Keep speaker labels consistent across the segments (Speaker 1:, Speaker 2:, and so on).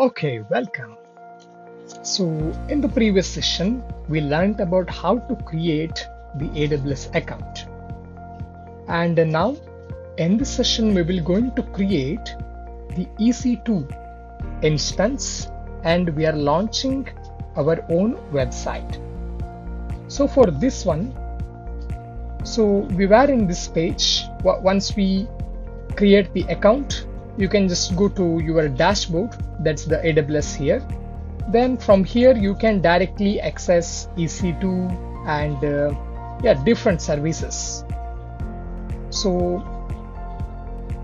Speaker 1: Okay, welcome. So, in the previous session, we learned about how to create the AWS account. And now, in this session, we will going to create the EC2 instance and we are launching our own website. So for this one, so we were in this page. Once we create the account, you can just go to your dashboard that's the AWS here. Then from here you can directly access EC2 and uh, yeah different services. So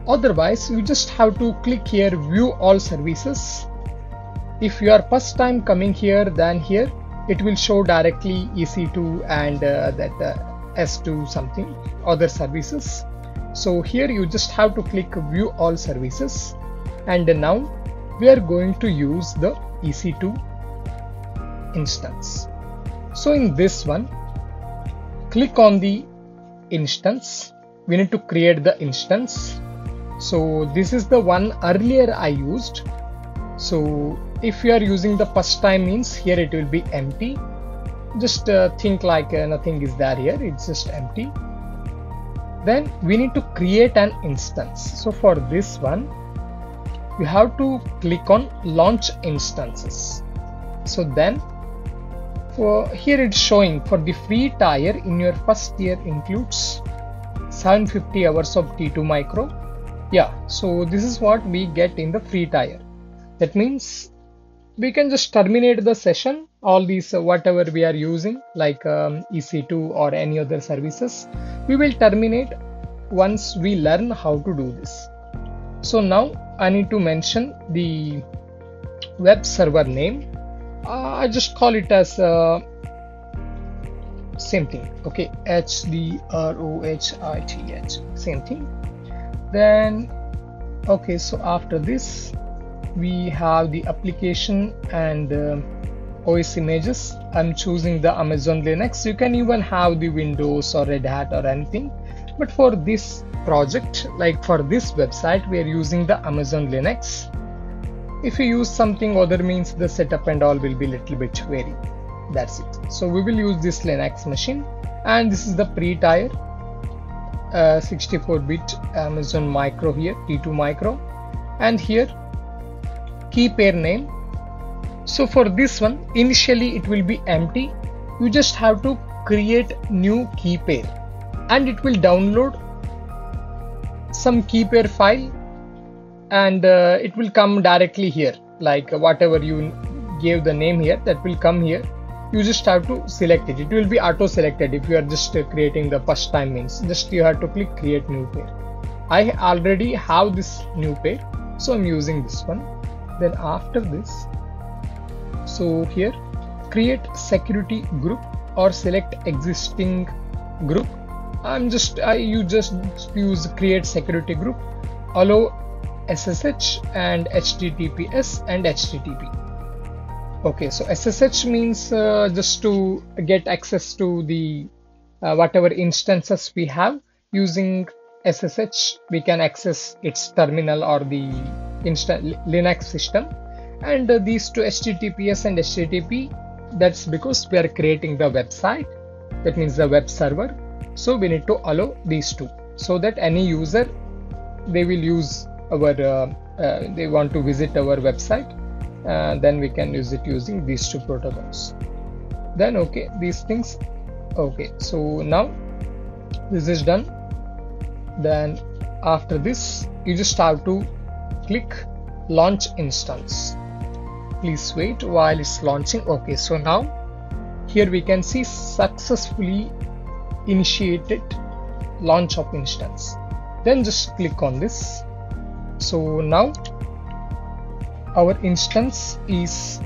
Speaker 1: otherwise you just have to click here view all services. If you are first time coming here then here it will show directly EC2 and uh, that uh, S2 something other services so here you just have to click view all services and now we are going to use the EC2 instance. So in this one, click on the instance. We need to create the instance. So this is the one earlier I used. So if you are using the first time means here it will be empty. Just uh, think like uh, nothing is there here. It's just empty then we need to create an instance. So for this one you have to click on launch instances. So then for here it's showing for the free tier in your first year includes 750 hours of t2 micro. Yeah so this is what we get in the free tier that means we can just terminate the session all these uh, whatever we are using like um, ec2 or any other services we will terminate once we learn how to do this. So now i need to mention the web server name. Uh, i just call it as uh, same thing okay? H d r o h i t h same thing. Then okay so after this we have the application and uh, OS images. I'm choosing the Amazon Linux. You can even have the Windows or Red Hat or anything. But for this project, like for this website, we are using the Amazon Linux. If you use something other means the setup and all will be little bit vary. That's it. So we will use this Linux machine and this is the free-tier 64-bit uh, Amazon Micro here, T2 Micro and here key pair name so for this one initially it will be empty. You just have to create new key pair and it will download some key pair file. And uh, it will come directly here. Like whatever you gave the name here that will come here. You just have to select it. It will be auto selected if you are just uh, creating the first time means. Just you have to click create new pair i already have this new pair so i'm using this one. Then after this so here create security group or select existing group. I'm just i you just use create security group allow ssh and https and http okay so ssh means uh, just to get access to the uh, whatever instances we have using ssh we can access its terminal or the linux system and these two https and http that's because we are creating the website. That means the web server. So we need to allow these two so that any user they will use our uh, uh, they want to visit our website. Uh, then we can use it using these two protocols. Then okay these things. Okay so now this is done. Then after this you just have to click launch instance please wait while it's launching. Okay so now here we can see successfully initiated launch of instance. Then just click on this. So now our instance is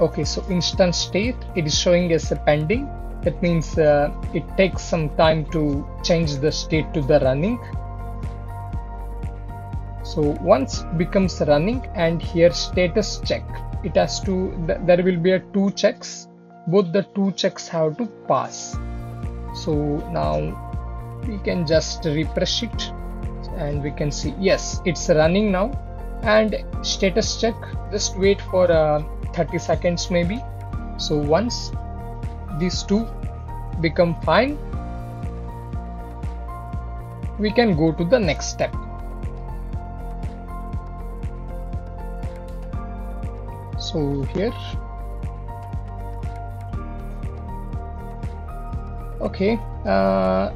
Speaker 1: okay so instance state it is showing as a pending. That means uh, it takes some time to change the state to the running. So once becomes running and here status check it has to there will be a two checks. Both the two checks have to pass. So now we can just refresh it and we can see yes it's running now. And status check just wait for uh, 30 seconds maybe. So once these two become fine we can go to the next step so here okay uh,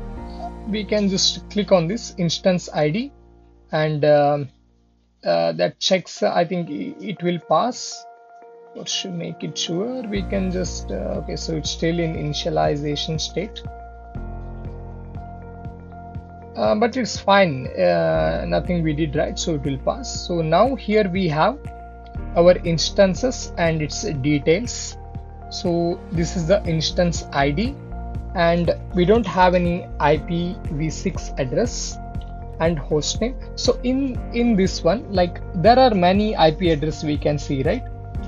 Speaker 1: we can just click on this instance id and um, uh, that checks uh, i think it will pass. Or should make it sure? We can just uh, okay so it's still in initialization state. Uh, but it's fine. Uh, nothing we did right so it will pass. So now here we have our instances and its details. So this is the instance id and we don't have any ipv6 address and hostname so in in this one like there are many ip address we can see right?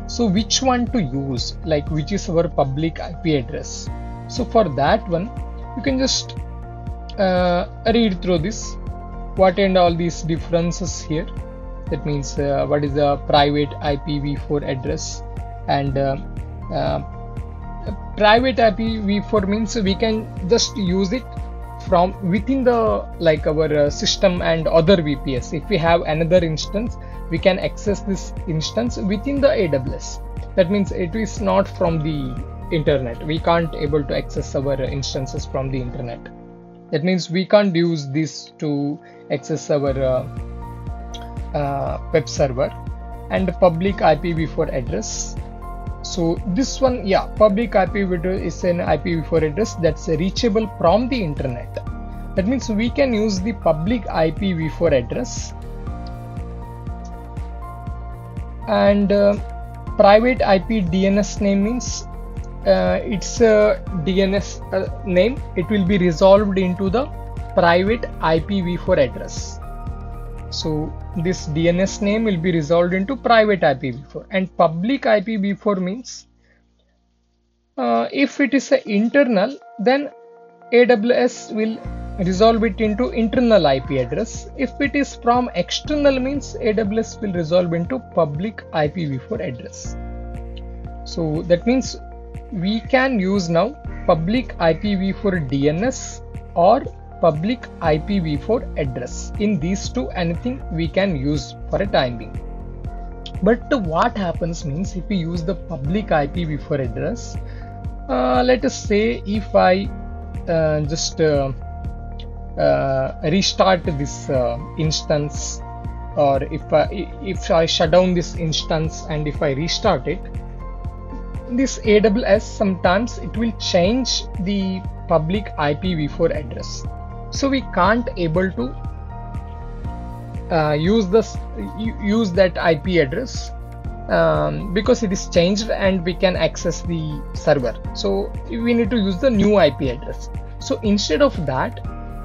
Speaker 1: So which one to use? Like which is our public ip address? So for that one you can just uh, read through this. What and all these differences here that means uh, what is the private ipv4 address and uh, uh private ipv4 means we can just use it from within the like our uh, system and other VPS. If we have another instance, we can access this instance within the AWS. That means it is not from the internet. We can't able to access our instances from the internet. That means we can't use this to access our uh, uh, web server and public IPv4 address. So this one yeah public ipv4 is an ipv4 address that's reachable from the internet. That means we can use the public ipv4 address. And uh, private ip dns name means uh, it's a dns uh, name. It will be resolved into the private ipv4 address. So this DNS name will be resolved into private IPv4 and public IPv4 means uh, if it is an internal then AWS will resolve it into internal IP address. If it is from external means AWS will resolve into public IPv4 address. So that means we can use now public IPv4 DNS or public IPv4 address. In these two, anything we can use for a time being. But what happens means if we use the public IPv4 address, uh, let us say if I uh, just uh, uh restart this uh, instance or if I, if I shut down this instance and if I restart it, this AWS sometimes it will change the public IPv4 address so we can't able to uh, use this use that IP address um, because it is changed and we can access the server. So we need to use the new IP address. So instead of that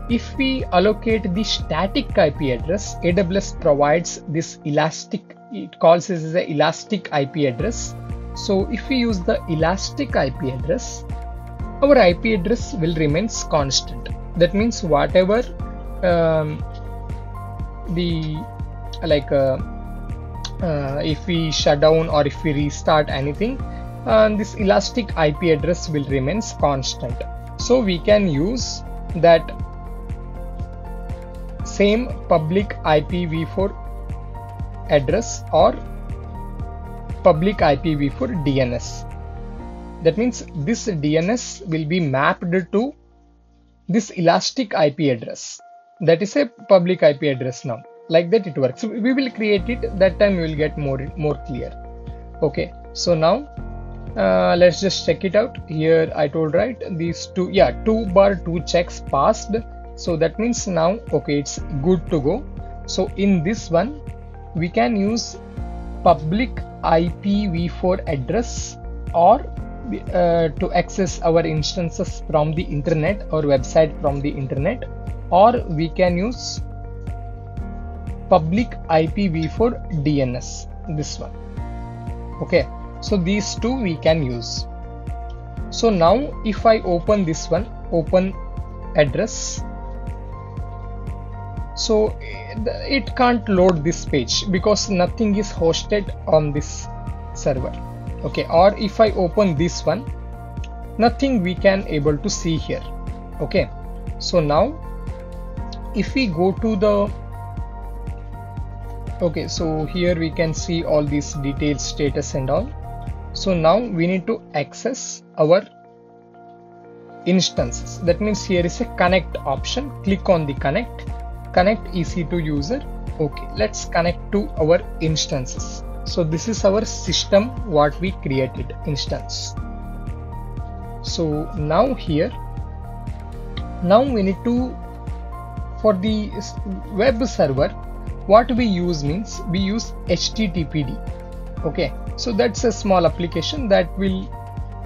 Speaker 1: if we allocate the static IP address AWS provides this elastic it calls this as a elastic IP address. So if we use the elastic IP address our IP address will remains constant that means whatever um, the like uh, uh, if we shut down or if we restart anything uh, this elastic IP address will remains constant. So we can use that same public IPv4 address or public IPv4 DNS that means this DNS will be mapped to this elastic IP address. That is a public IP address now. Like that it works. So we will create it. That time we will get more more clear. Okay. So now uh, let's just check it out. Here I told right these two yeah two bar two checks passed. So that means now okay it's good to go. So in this one we can use public IPv4 address or uh, to access our instances from the internet or website from the internet or we can use public IPv4 DNS this one. Okay so these two we can use. So now if I open this one open address so it can't load this page because nothing is hosted on this server okay or if I open this one nothing we can able to see here. Okay so now if we go to the okay so here we can see all these details status and all. So now we need to access our instances. That means here is a connect option. Click on the connect. Connect ec2 user. Okay let's connect to our instances so this is our system what we created instance. So now here now we need to for the web server what we use means we use httpd okay so that's a small application that will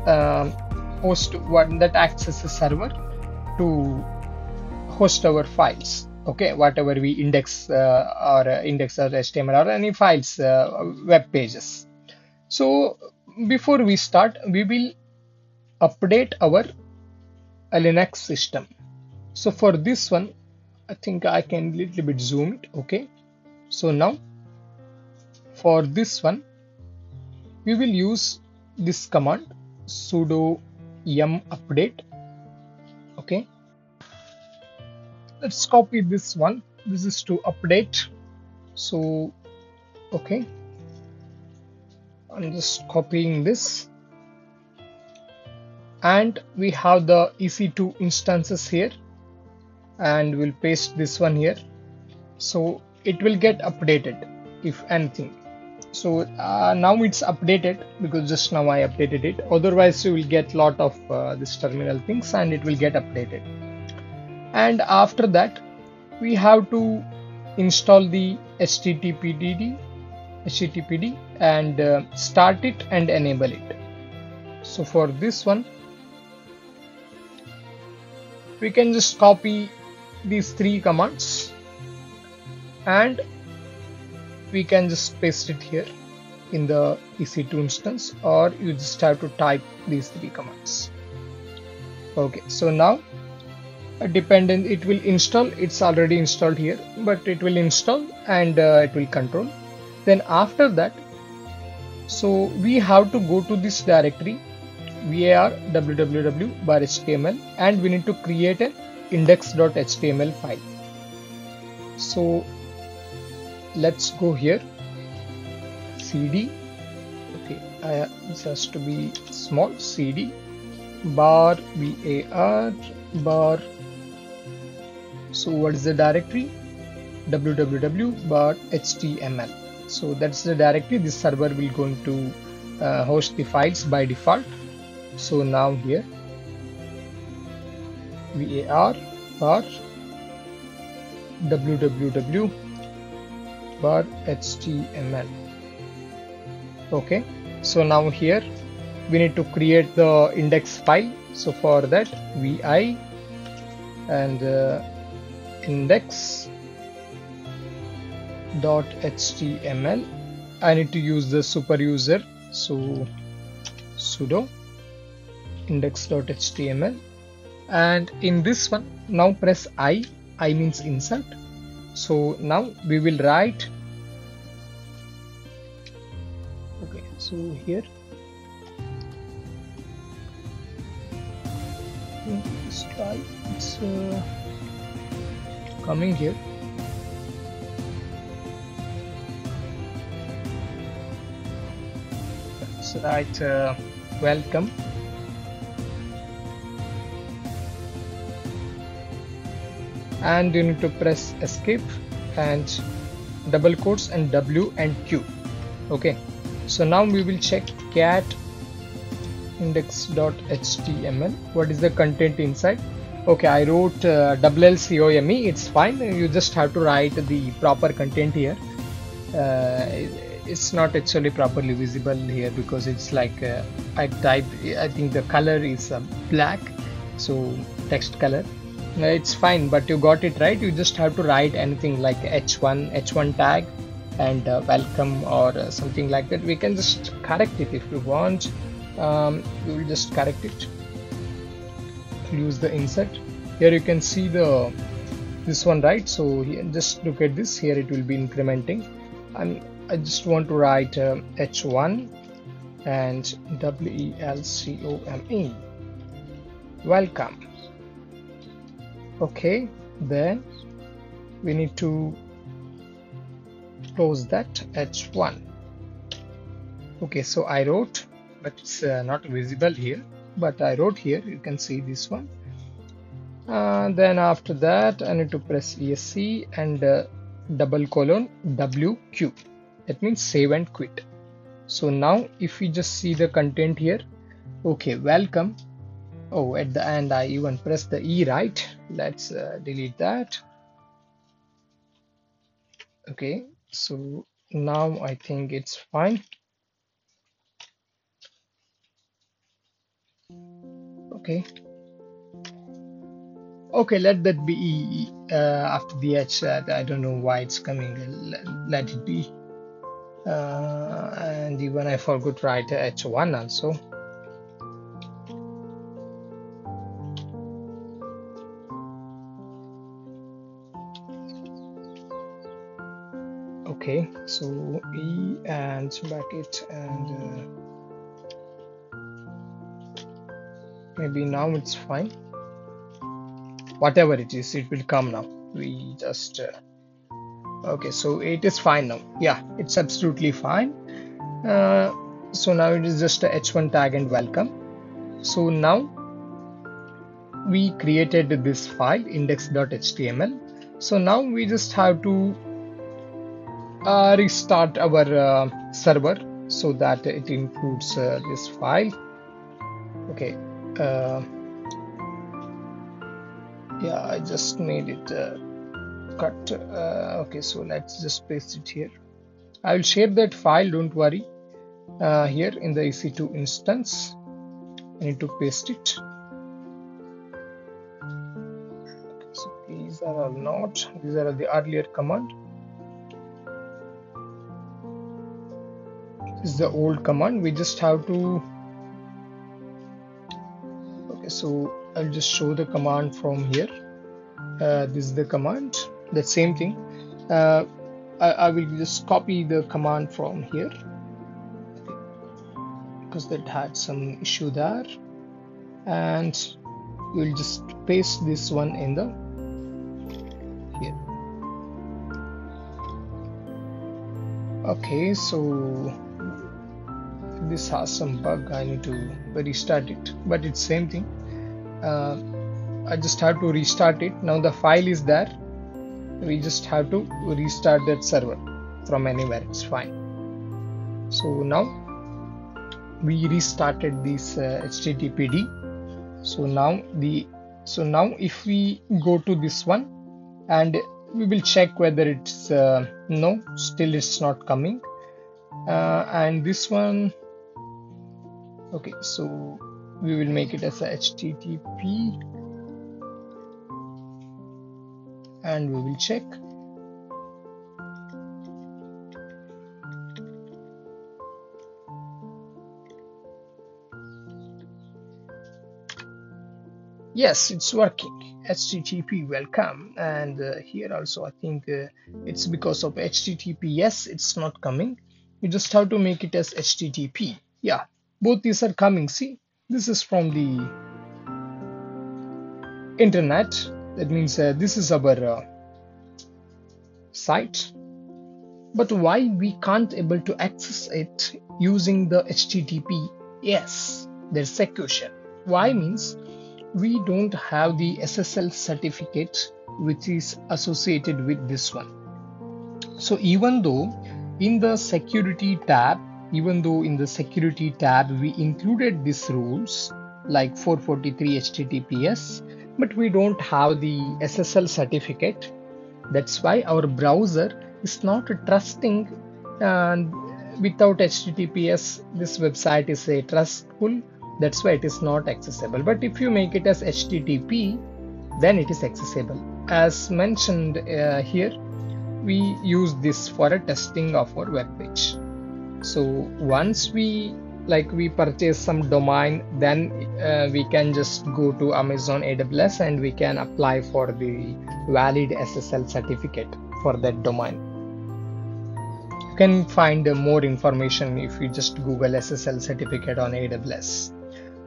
Speaker 1: uh, host one that acts as a server to host our files okay whatever we index uh, or uh, index or html or any files uh, web pages. So before we start we will update our linux system. So for this one i think i can little bit zoom it okay? So now for this one we will use this command sudo yum update let's copy this one. This is to update. So okay. I'm just copying this. And we have the EC2 instances here. And we'll paste this one here. So it will get updated if anything. So uh, now it's updated because just now I updated it. Otherwise you will get lot of uh, this terminal things and it will get updated and after that we have to install the httpd httpd and uh, start it and enable it. So for this one we can just copy these three commands and we can just paste it here in the EC2 instance or you just have to type these three commands. Okay so now dependent it will install it's already installed here but it will install and uh, it will control. Then after that so we have to go to this directory var www bar html and we need to create an index.html file. So let's go here. Cd okay this has to be small cd bar var bar so what is the directory? Www bar html so that's the directory. This server will going to uh, host the files by default. So now here var bar www bar html okay. So now here we need to create the index file. So for that vi and uh, index dot html i need to use the super user so sudo index.html and in this one now press i i means insert. So now we will write okay so here. Try it's uh, coming here. Let's write uh, welcome. And you need to press escape and double quotes and W and Q. Okay. So now we will check cat index.html what is the content inside okay I wrote uh, LLCOME it's fine. You just have to write the proper content here. Uh, it's not actually properly visible here because it's like uh, I type I think the color is uh, black. So text color. It's fine but you got it right. You just have to write anything like h1 h1 tag and uh, welcome or uh, something like that. We can just correct it if you want. Um, we will just correct it use the insert here you can see the this one right? So here, just look at this. Here it will be incrementing. And I just want to write um, h1 and w-e-l-c-o-m-e welcome. Okay then we need to close that h1 okay so I wrote but it's uh, not visible here but I wrote here you can see this one. Uh, then after that I need to press ESC and uh, double colon WQ that means save and quit. So now if we just see the content here okay welcome. Oh at the end I even press the E right? Let's uh, delete that. Okay so now I think it's fine okay. Okay let that be uh, after the h uh, I don't know why it's coming. Let, it be. Uh, and even I forgot to write h1 also. Okay so e and bracket and uh, maybe now it's fine. Whatever it is it will come now. We just uh, okay so it is fine now. Yeah it's absolutely fine. Uh, so now it is just a h1 tag and welcome. So now we created this file index.html so now we just have to uh, restart our uh, server so that it includes uh, this file. Okay uh, yeah I just made it uh, cut uh, okay so let's just paste it here. I will share that file don't worry uh, here in the EC2 instance. I need to paste it. So these are all not these are the earlier command. This is the old command we just have to so I'll just show the command from here. Uh, this is the command. The same thing. Uh, I, I, will just copy the command from here because that had some issue there. And we'll just paste this one in the here. Okay so this has some bug. I need to restart it. But it's same thing uh, I just have to restart it. Now the file is there. We just have to restart that server from anywhere. It's fine. So now we restarted this uh, httpd so now the so now if we go to this one and we will check whether it's uh, no still it's not coming. Uh, and this one okay so we will make it as a http and we will check. Yes it's working. Http welcome. And uh, here also i think uh, it's because of https it's not coming. You just have to make it as http yeah both these are coming. See this is from the internet. That means uh, this is our uh, site. But why we can't able to access it using the http yes there's a question. Why means we don't have the ssl certificate which is associated with this one. So even though in the security tab even though in the security tab we included these rules like 443 https but we don't have the ssl certificate. That's why our browser is not trusting and without https this website is a trustful. That's why it is not accessible. But if you make it as http then it is accessible. As mentioned uh, here we use this for a testing of our web page so once we like we purchase some domain then uh, we can just go to amazon aws and we can apply for the valid ssl certificate for that domain. You can find more information if you just google ssl certificate on aws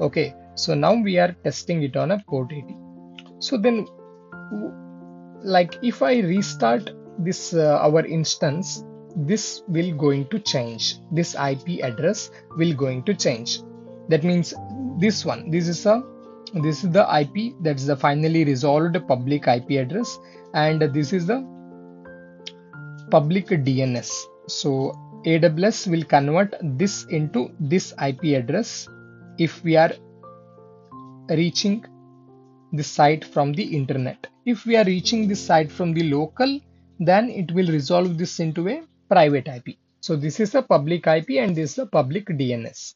Speaker 1: okay so now we are testing it on a port 80 so then like if i restart this uh, our instance this will going to change. This ip address will going to change. That means this one this is a this is the ip that's the finally resolved public ip address and this is the public dns so aws will convert this into this ip address if we are reaching the site from the internet. If we are reaching this site from the local then it will resolve this into a private IP. So this is a public IP and this is a public DNS.